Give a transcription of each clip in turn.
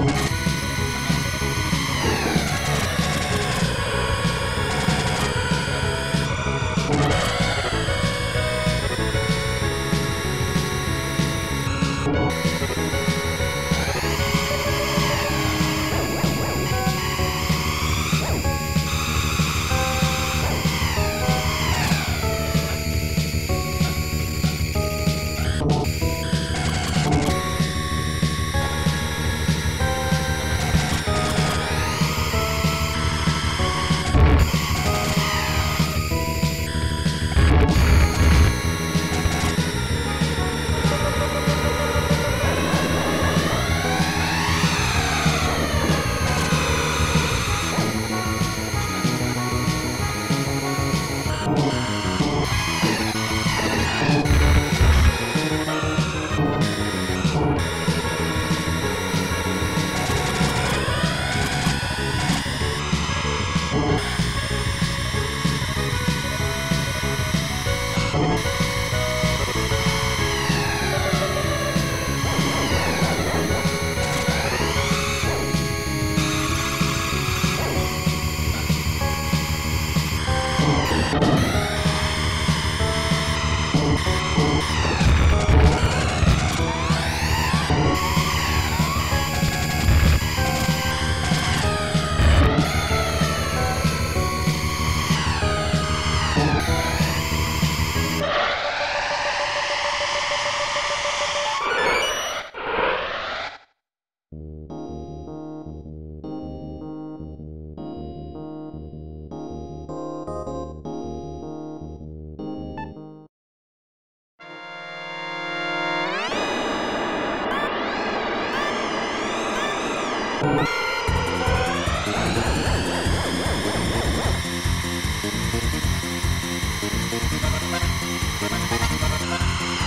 Thank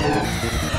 Música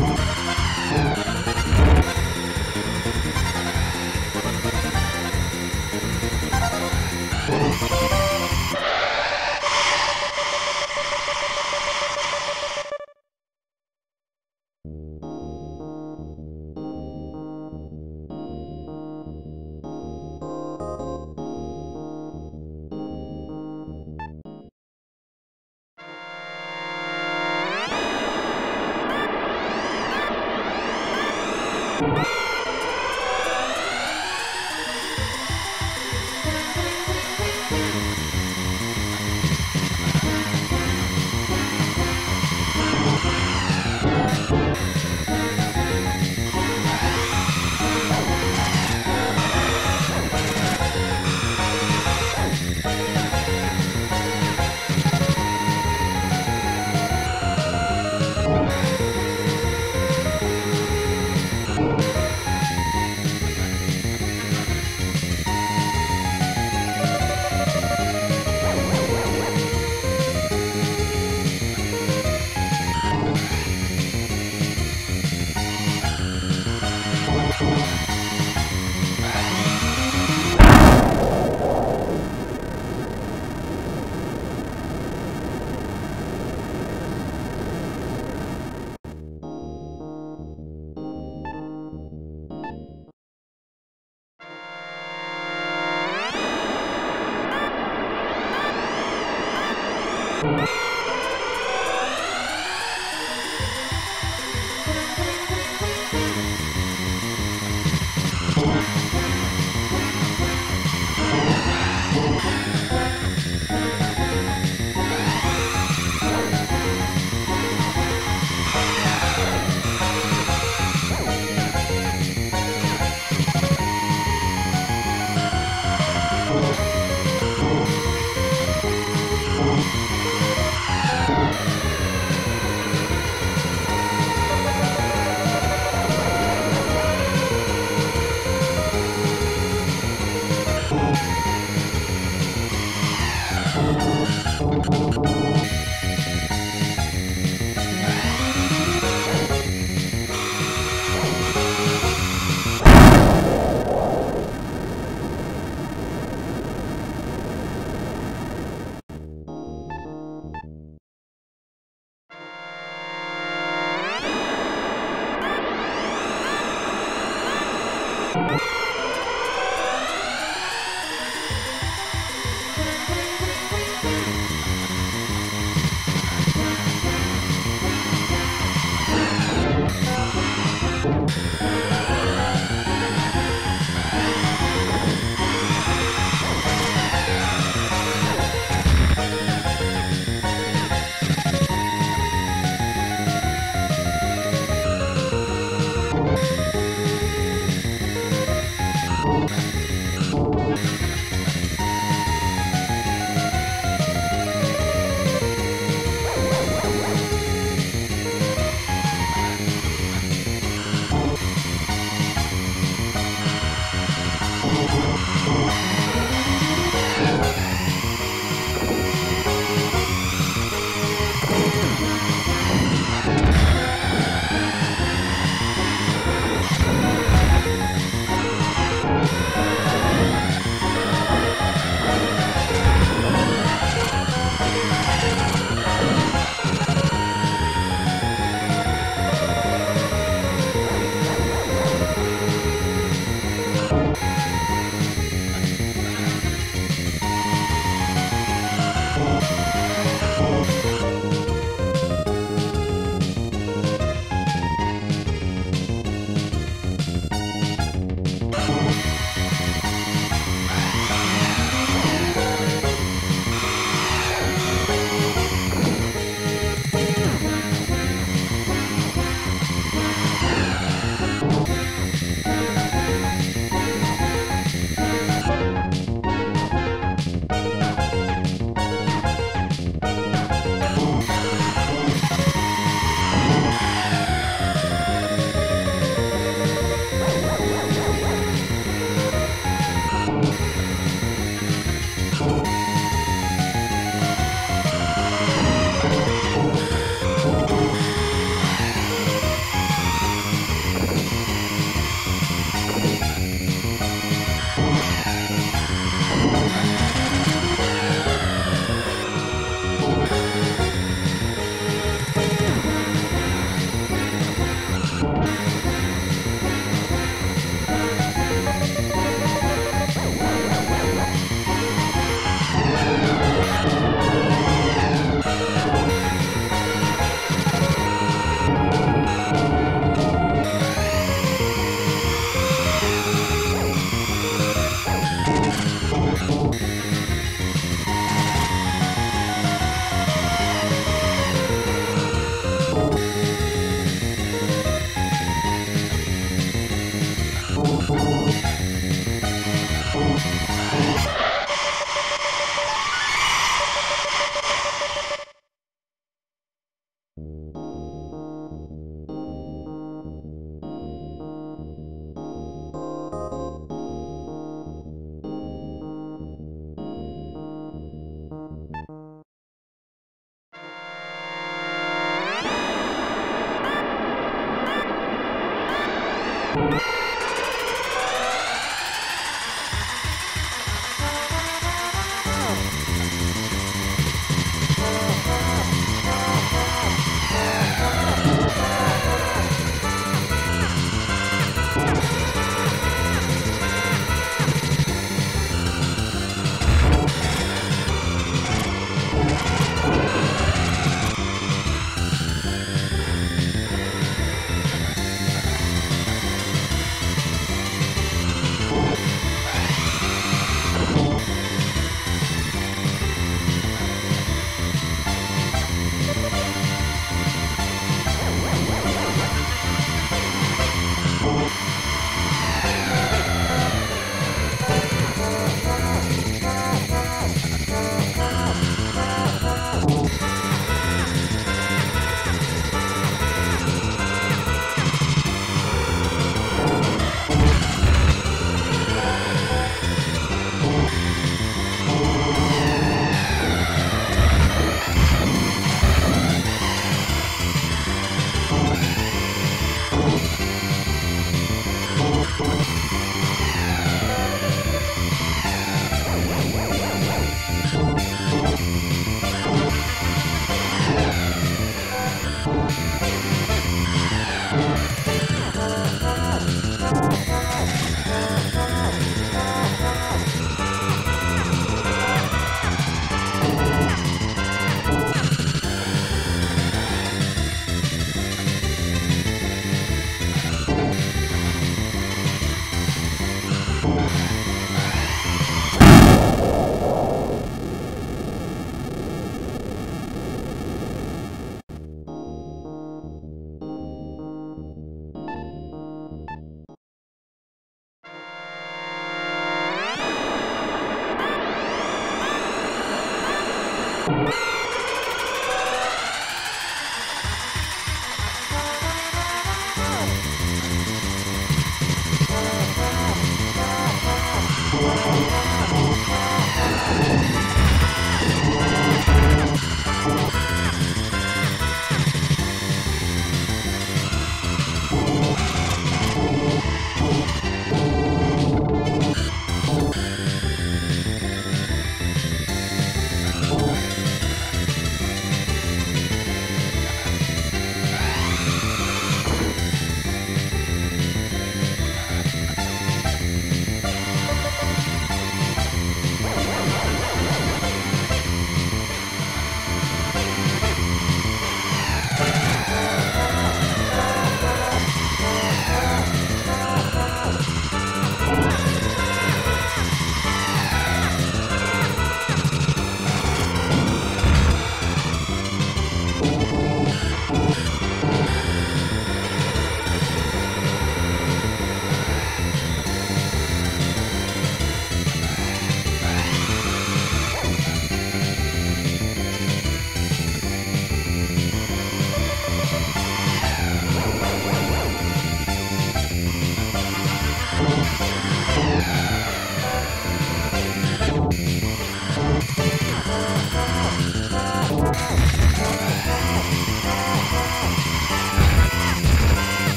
Ooh.